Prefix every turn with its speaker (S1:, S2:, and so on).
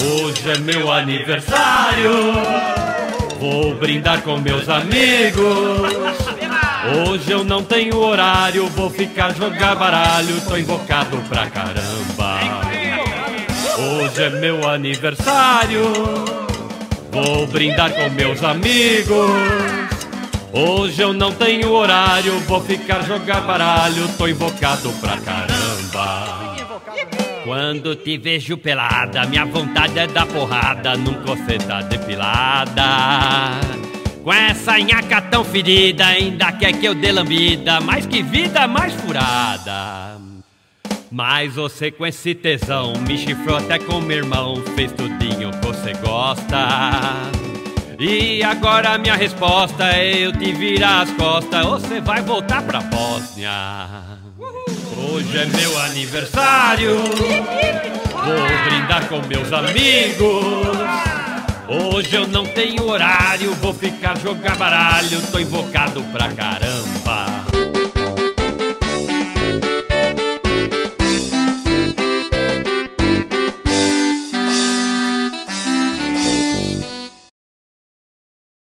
S1: Hoje é meu aniversário. Vou brindar com meus amigos. Hoje eu não tenho horário, vou ficar jogar baralho, tô invocado pra caramba. Hoje é meu aniversário. Vou brindar com meus amigos. Hoje eu não tenho horário, vou ficar jogar baralho, tô invocado pra caramba. Quando te vejo pelada, minha vontade é dar porrada num coceta depilada. Com essa nhaca tão ferida, ainda quer que eu dê lambida, mais que vida, mais furada. Mas você com esse tesão me chifrou até com meu irmão, fez tudinho que você gosta. E agora minha resposta é eu te virar as costas, você vai voltar pra Bósnia. Hoje é meu aniversário, vou brindar com meus amigos. Hoje eu não tenho horário, vou ficar jogar baralho, tô invocado pra caramba.